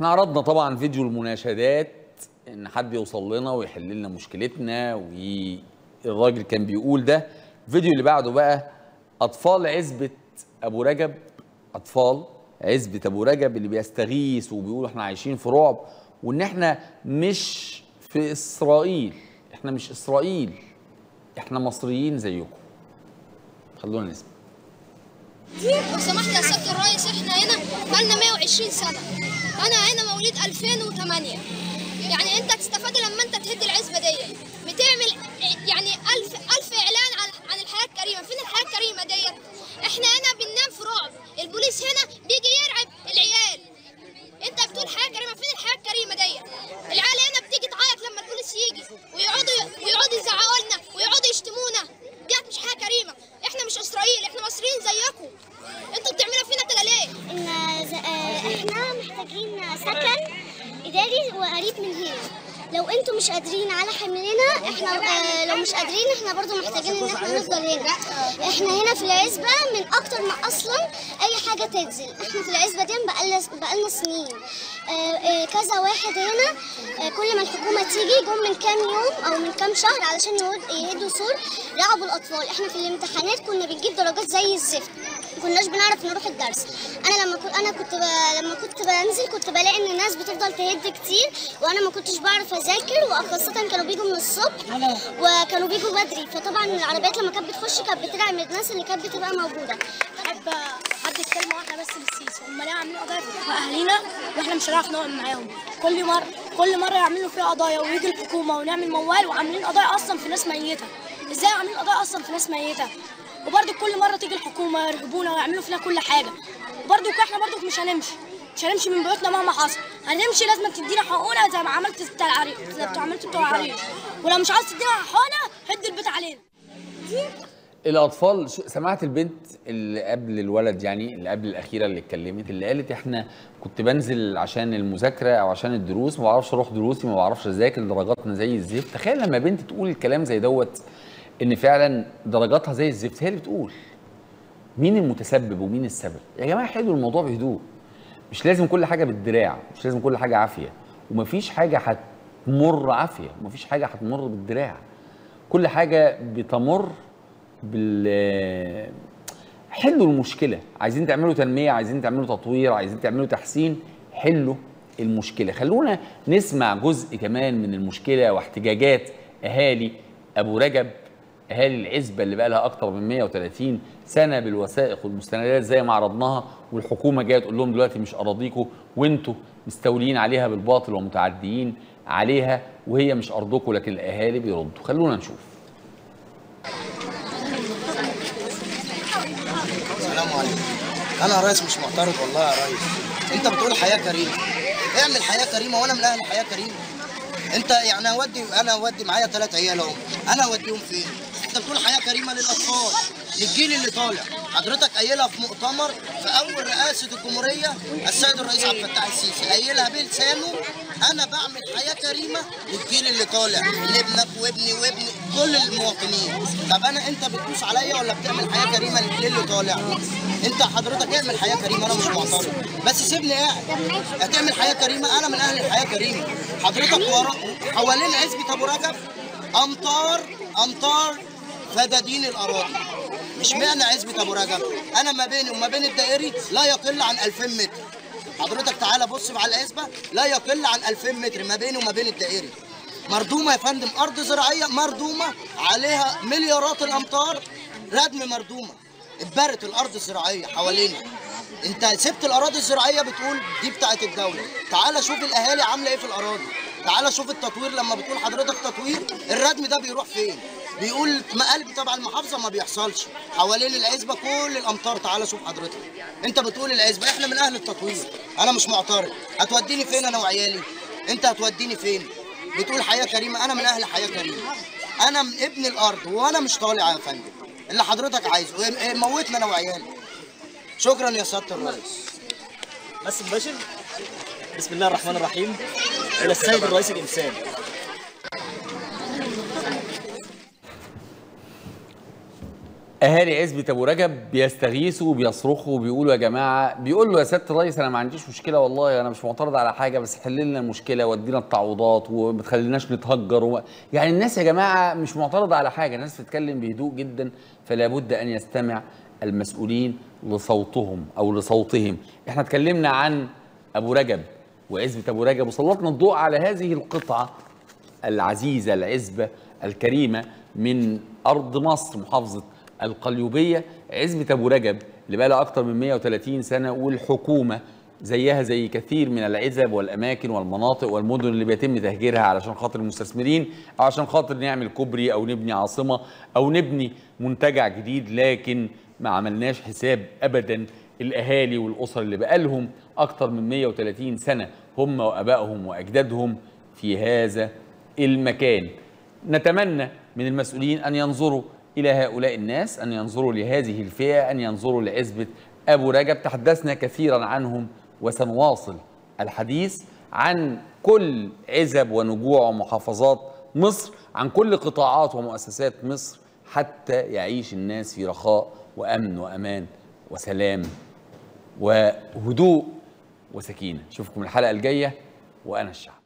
إحنا عرضنا طبعا فيديو المناشدات إن حد يوصل لنا ويحل لنا مشكلتنا والراجل كان بيقول ده. الفيديو اللي بعده بقى أطفال عزبة أبو رجب أطفال عزبة أبو رجب اللي بيستغيثوا وبيقولوا إحنا عايشين في رعب وإن إحنا مش في إسرائيل. إحنا مش إسرائيل إحنا مصريين زيكم. خلونا نسمع. لو سمحت يا سيادة الرئيس إحنا هنا بقالنا 120 سنة. أنا هنا مواليد 2008 يعني أنت تستفاد لما أنت تهد العزبة دي بتعمل يعني ألف ألف إعلان عن عن الحياة الكريمة فين الحياة الكريمة ديت؟ إحنا هنا بننام في رعب البوليس هنا بيجي يرعب العيال أنت بتقول حياة كريمة فين الحياة الكريمة ديت؟ العيال هنا بتيجي تعيط لما البوليس يجي ويقعدوا ويقعدوا يزعقوا لنا ويقعدوا يشتمونا ديت مش حياة كريمة إحنا مش اسرائيل إحنا مصريين زيكم أنتوا بتعملوا فينا كده ليه ان ز- آه، إحنا محتاجين سكن اداري وقريب من هنا. لو أنتوا مش قادرين على حملنا إحنا آه، لو مش قادرين إحنا برضو محتاجين ان إحنا نفضل هنا. إحنا هنا في العزبة من أكتر ما أصلا اي حاجة تنزل. إحنا في العزبة دي بقالنا سنين. آه، آه، كذا واحد هنا كل ما الحكومة تيجي جم من كام يوم أو من كام شهر علشان يهد- يهدوا سور رعبوا الأطفال. إحنا في الامتحانات كنا بنجيب درجات زي الزفت. ما كناش بنعرف نروح الدرس. أنا لما كنت أنا كنت ب... لما كنت بنزل كنت بلاقي إن الناس بتفضل تهد كتير وأنا ما كنتش بعرف أذاكر وخاصة كانوا بيجوا من الصبح وكانوا بيجوا بدري. فطبعا العربيات لما كانت بتخش كانت بترعب الناس اللي كانت بتبقى موجودة. بحب حد كلمه واحدة بس للسيسي هم ليه عاملين قضايا في اهالينا وإحنا مش هنعرف نقعد معاهم. كل مره كل مرة يعملوا فيها قضايا ويجي الحكومة ونعمل موال وعاملين قضايا أصلا في ناس ميتة. إزاي عاملين قضايا أصلا في ناس ميتة؟ وبرده كل مرة تيجي الحكومة يرهبونا ويعملوا فينا كل حاجة. وبرده إحنا برده مش هنمشي مش هنمشي من بيوتنا مهما حصل. هنمشي لازم تدينا حقوقنا زي ما عملت بتاع العريش زي ما عملت بتوع العريش ولو مش عايز تدينا حقوقنا هد البيت علينا. الأطفال سمعت البنت اللي قبل الولد يعني اللي قبل الأخيرة اللي اتكلمت اللي قالت إحنا كنت بنزل عشان المذاكرة أو عشان الدروس ما بعرفش أروح دروسي ما بعرفش أذاكر درجاتنا زي الزفت. تخيل لما بنت تقول الكلام زي دوت إن فعلا درجاتها زي الزفت. هي اللي بتقول مين المتسبب ومين السبب. يا جماعة حلوا الموضوع بهدوء. مش لازم كل حاجة بالدراع مش لازم كل حاجة عافية. ومفيش حاجة هتمر عافية. ومفيش حاجة هتمر بالدراع. كل حاجة بتمر بال حلوا المشكلة. عايزين تعملوا تنمية عايزين تعملوا تطوير عايزين تعملوا تحسين حلوا المشكلة. خلونا نسمع جزء كمان من المشكلة واحتجاجات أهالي أبو رجب اهالي العزبة اللي بقى لها أكتر من 130 سنة بالوثائق والمستندات زي ما عرضناها والحكومة جاية تقول لهم دلوقتي مش اراضيكم وأنتوا مستولين عليها بالباطل ومتعديين عليها وهي مش ارضكم لكن الأهالي بيردوا. خلونا نشوف. السلام عليكم. أنا يا ريس مش معترض والله يا ريس. أنت بتقول حياة كريمة. اعمل حياة كريمة وأنا من أهل الحياة كريمة. أنت يعني أودي أنا أودي معايا ثلاث عيال أهو. أنا أوديهم فين؟ انت بتقول حياة كريمة للأطفال للجيل اللي طالع. حضرتك قايلها في مؤتمر في أول رئاسة الجمهورية السيد الرئيس عبد الفتاح السيسي. قايلها بلسانه أنا بعمل حياة كريمة للجيل اللي طالع. لابنك وابني وابني كل المواطنين. طب أنا أنت بتدوس عليا ولا بتعمل حياة كريمة للجيل اللي طالع؟ أنت حضرتك اعمل حياة كريمة أنا مش معترض. بس سيبني قاعد. هتعمل حياة كريمة؟ أنا من أهل الحياة كريمة. حضرتك ورا حوالين عزبة أبو رجب أمطار أمطار فدادين الأراضي. مش معنى عزبة أبو رجب. أنا ما بيني وما بين الدائري لا يقل عن 2000 متر. حضرتك تعالى بص على العزبة. لا يقل عن 2000 متر ما بيني وما بين الدائري. مردومة يا فندم. أرض زراعية مردومة. عليها مليارات الامتار ردم مردومة. اتبرت الأرض الزراعية حوالينا. أنت سبت الأراضي الزراعية بتقول دي بتاعت الدولة. تعالى شوف الأهالي عاملة إيه في الأراضي. تعالى شوف التطوير. لما بتقول حضرتك تطوير الردم ده بيروح فين؟ بيقول مقالب تبع المحافظة ما بيحصلش. حوالين العزبة كل الأمطار تعالى شوف حضرتك. أنت بتقول العزبة إحنا من أهل التطوير. أنا مش معترض. هتوديني فين أنا وعيالي؟ أنت هتوديني فين؟ بتقول حياة كريمة. أنا من أهل حياة كريمة. أنا من ابن الأرض وأنا مش طالع يا فندم. اللي حضرتك عايزه. اه- موتنا أنا وعيالي. شكرا يا سيادة الرئيس. بس مباشر. بسم الله الرحمن الرحيم. إلى السيد الرئيس الإنسان. أهالي عزبة أبو رجب بيستغيثوا وبيصرخوا وبيقولوا يا جماعة بيقول له يا سياده الرئيس أنا ما عنديش مشكلة والله أنا مش معترض على حاجة بس حل لنا المشكلة وادينا التعويضات وما تخليناش نتهجر وما يعني الناس يا جماعة مش معترضة على حاجة الناس بتتكلم بهدوء جدا فلا بد أن يستمع المسؤولين لصوتهم أو لصوتهم. إحنا اتكلمنا عن أبو رجب وعزبة أبو رجب وسلطنا الضوء على هذه القطعة العزيزة العزبة الكريمة من أرض مصر محافظة القليوبية عزبة أبو رجب اللي بقى لها أكتر من 130 سنة والحكومة زيها زي كثير من العزب والأماكن والمناطق والمدن اللي بيتم تهجيرها علشان خاطر المستثمرين أو عشان خاطر نعمل كوبري أو نبني عاصمة أو نبني منتجع جديد لكن ما عملناش حساب أبدا. الأهالي والأسر اللي بقالهم أكتر من 130 سنة هم وأبائهم وأجدادهم في هذا المكان. نتمنى من المسؤولين أن ينظروا إلى هؤلاء الناس أن ينظروا لهذه الفئة أن ينظروا لعزبة أبو رجب. تحدثنا كثيرا عنهم وسنواصل الحديث عن كل عزب ونجوع ومحافظات مصر عن كل قطاعات ومؤسسات مصر حتى يعيش الناس في رخاء وأمن وأمان وسلام وهدوء وسكينة. أشوفكم الحلقة الجاية وأنا الشعب.